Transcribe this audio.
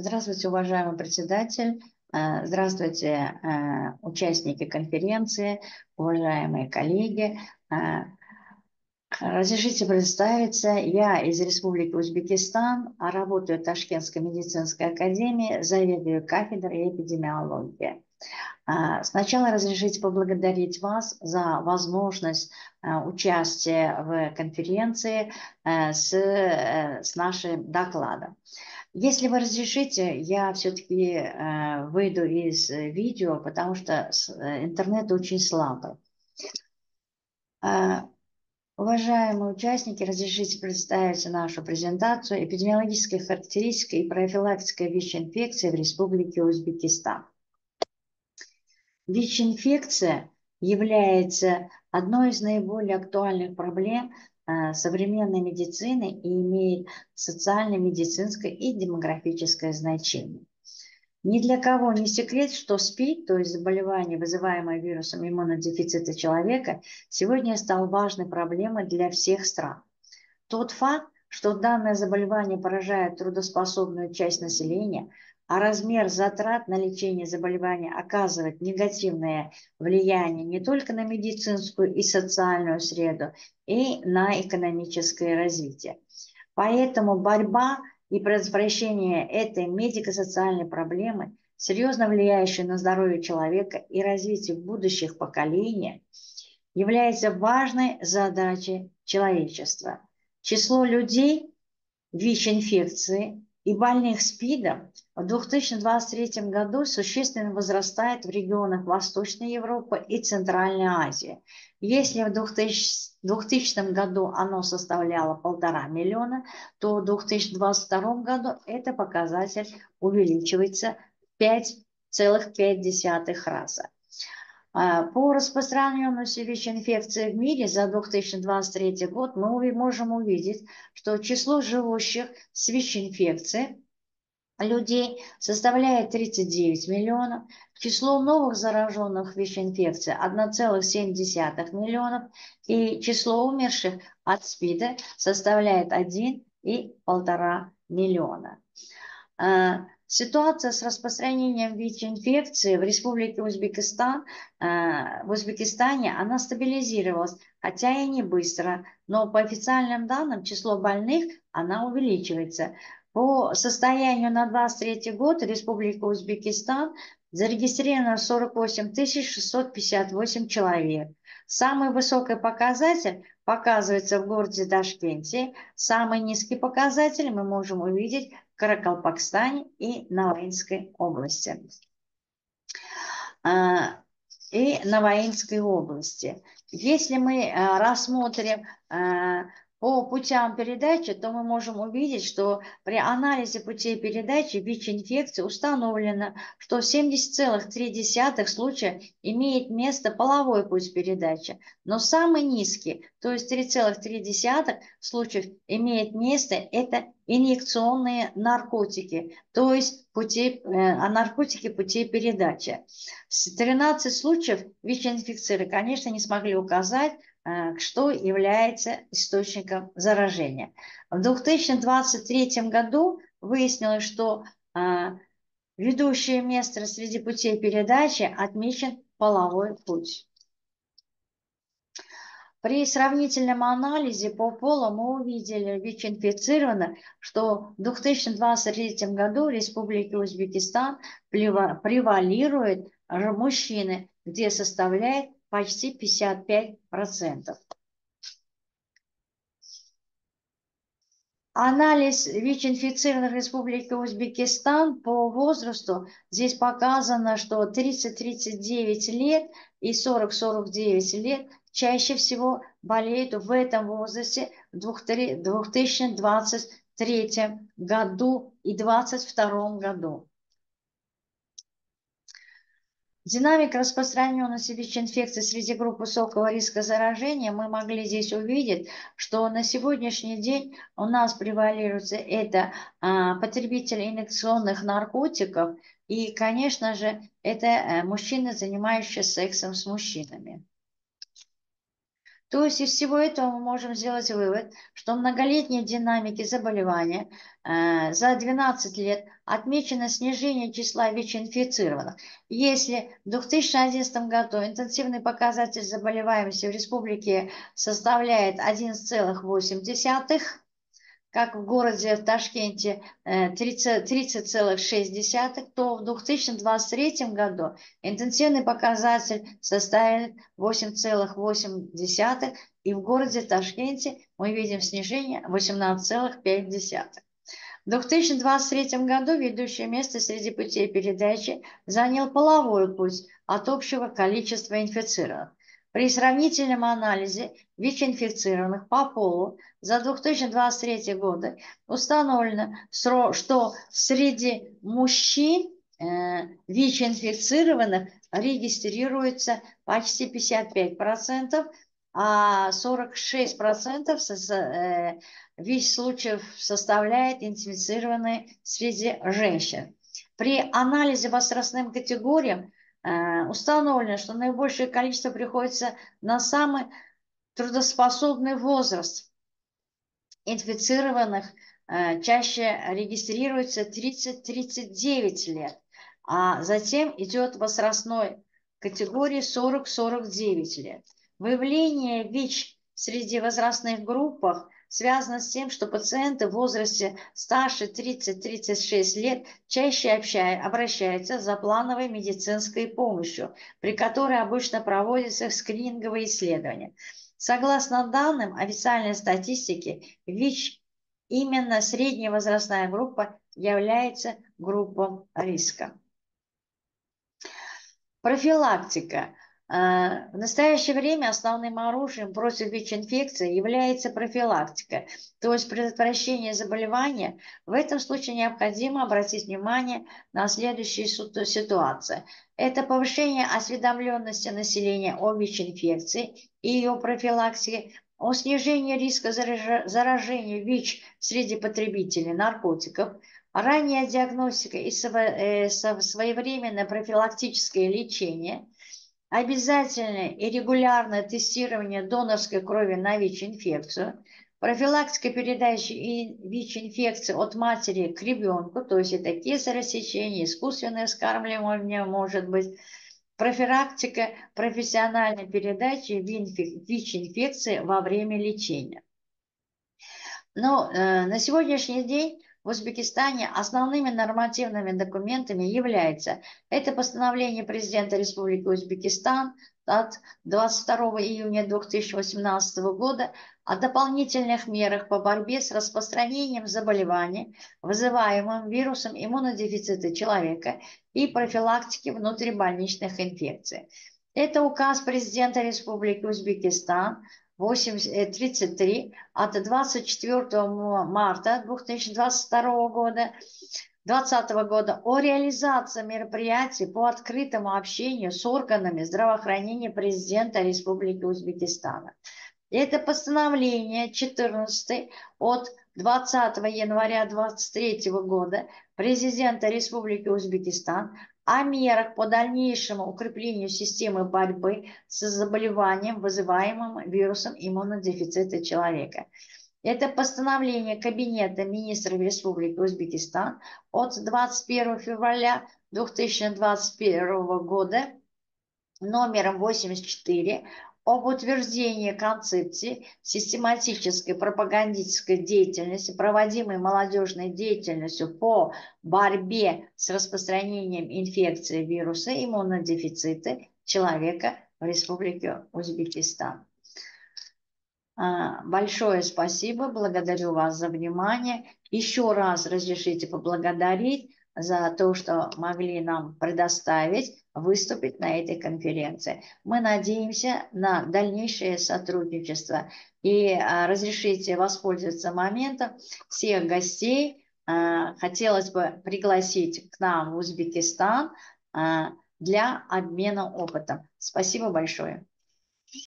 Здравствуйте, уважаемый председатель. Э, здравствуйте, э, участники конференции, уважаемые коллеги. Э, разрешите представиться. Я из Республики Узбекистан, работаю в Ташкентской медицинской академии, заведую кафедрой эпидемиологии. Сначала разрешите поблагодарить вас за возможность участия в конференции с, с нашим докладом. Если вы разрешите, я все-таки э, выйду из э, видео, потому что э, интернет очень слабый. Э, уважаемые участники, разрешите представить нашу презентацию «Эпидемиологическая характеристика и профилактика ВИЧ-инфекции в Республике Узбекистан». ВИЧ-инфекция является одной из наиболее актуальных проблем современной медицины и имеет социально-медицинское и демографическое значение. Ни для кого не секрет, что СПИД, то есть заболевание, вызываемое вирусом иммунодефицита человека, сегодня стал важной проблемой для всех стран. Тот факт, что данное заболевание поражает трудоспособную часть населения, а размер затрат на лечение заболевания оказывает негативное влияние не только на медицинскую и социальную среду, и на экономическое развитие. Поэтому борьба и предотвращение этой медико-социальной проблемы, серьезно влияющей на здоровье человека и развитие будущих поколений, является важной задачей человечества. Число людей ВИЧ-инфекции и больных СПИДом в 2023 году существенно возрастает в регионах Восточной Европы и Центральной Азии. Если в 2000, 2000 году оно составляло полтора миллиона, то в 2022 году этот показатель увеличивается в 5,5 раза. А, по распространенности ВИЧ-инфекции в мире за 2023 год мы можем увидеть, что число живущих с ВИЧ-инфекцией людей составляет 39 миллионов, число новых зараженных ВИЧ-инфекцией 1,7 миллионов и число умерших от СПИДа составляет 1,5 миллиона. Ситуация с распространением ВИЧ-инфекции в Республике Узбекистан, э, в Узбекистане, она стабилизировалась, хотя и не быстро, но по официальным данным число больных она увеличивается. По состоянию на 23 год Республика Узбекистан зарегистрировано 48 658 человек. Самый высокий показатель показывается в городе Ташкенте. Самый низкий показатель мы можем увидеть в Каракалпакстане и Наваинской области. А, и Наваинской области. Если мы а, рассмотрим а, по путям передачи, то мы можем увидеть, что при анализе путей передачи ВИЧ-инфекции установлено, что в 70,3 случая имеет место половой путь передачи, но самый низкий, то есть 3,3 случаев имеет место, это инъекционные наркотики, то есть пути, э, а наркотики путей передачи. 13 случаев ВИЧ-инфекции, конечно, не смогли указать, что является источником заражения. В 2023 году выяснилось, что э, ведущее место среди путей передачи отмечен половой путь. При сравнительном анализе по полу мы увидели ВИЧ-инфицированных, что в 2023 году в Республике Узбекистан превалируют мужчины, где составляет почти 55%. Анализ ВИЧ-инфицированных в Республике Узбекистан по возрасту. Здесь показано, что 30-39 лет и 40-49 лет чаще всего болеют в этом возрасте в 2023 году и 2022 году. Динамика распространенности ВИЧ-инфекции среди групп высокого риска заражения мы могли здесь увидеть, что на сегодняшний день у нас превалируется это а, потребители инъекционных наркотиков и, конечно же, это а, мужчины, занимающиеся сексом с мужчинами. То есть из всего этого мы можем сделать вывод, что в многолетней динамике заболевания э, за 12 лет отмечено снижение числа ВИЧ-инфицированных. Если в 2011 году интенсивный показатель заболеваемости в республике составляет 11,8, как в городе в Ташкенте 30,6, э, то в 2023 году интенсивный показатель составит 8,8, и в городе Ташкенте мы видим снижение 18,5. В 2023 году ведущее место среди путей передачи занял половой путь от общего количества инфицированных. При сравнительном анализе ВИЧ-инфицированных по полу за 2023 год установлено, что среди мужчин э, ВИЧ-инфицированных регистрируется почти 55%, а 46% э, ВИЧ-случаев составляет инфицированные среди женщин. При анализе возрастным категориям установлено, что наибольшее количество приходится на самый трудоспособный возраст. Инфицированных э, чаще регистрируется 30-39 лет, а затем идет возрастной категории 40-49 лет. Выявление ВИЧ среди возрастных группах – связано с тем, что пациенты в возрасте старше 30-36 лет чаще общая, обращаются за плановой медицинской помощью, при которой обычно проводятся скрининговые исследования. Согласно данным официальной статистики, ВИЧ именно средняя возрастная группа является группой риска. Профилактика. А, в настоящее время основным оружием против ВИЧ-инфекции является профилактика, то есть предотвращение заболевания. В этом случае необходимо обратить внимание на следующие ситуации. Это повышение осведомленности населения о ВИЧ-инфекции и ее профилактике, о снижении риска заражения ВИЧ среди потребителей наркотиков, ранняя диагностика и э, своевременное профилактическое лечение – обязательное и регулярное тестирование донорской крови на ВИЧ-инфекцию, профилактика передачи ВИЧ-инфекции от матери к ребенку, то есть это кесарево искусственное вскармливание может быть, профилактика профессиональной передачи ВИЧ-инфекции во время лечения. Но э, на сегодняшний день в Узбекистане основными нормативными документами являются это постановление президента Республики Узбекистан от 22 июня 2018 года о дополнительных мерах по борьбе с распространением заболеваний, вызываемым вирусом иммунодефицита человека и профилактике внутрибольничных инфекций. Это указ президента Республики Узбекистан 33 от 24 марта 2022 года 2020 года о реализации мероприятий по открытому общению с органами здравоохранения президента Республики Узбекистана. Это постановление 14 от 20 января 2023 года президента Республики Узбекистан о мерах по дальнейшему укреплению системы борьбы с заболеванием, вызываемым вирусом иммунодефицита человека. Это постановление Кабинета министров Республики Узбекистан от 21 февраля 2021 года номером 84 об утверждении концепции систематической пропагандистской деятельности, проводимой молодежной деятельностью по борьбе с распространением инфекции вируса иммунодефицита человека в Республике Узбекистан. А, большое спасибо, благодарю вас за внимание. Еще раз разрешите поблагодарить за то, что могли нам предоставить выступить на этой конференции. Мы надеемся на дальнейшее сотрудничество и а, разрешите воспользоваться моментом всех гостей. А, хотелось бы пригласить к нам в Узбекистан а, для обмена опытом. Спасибо большое.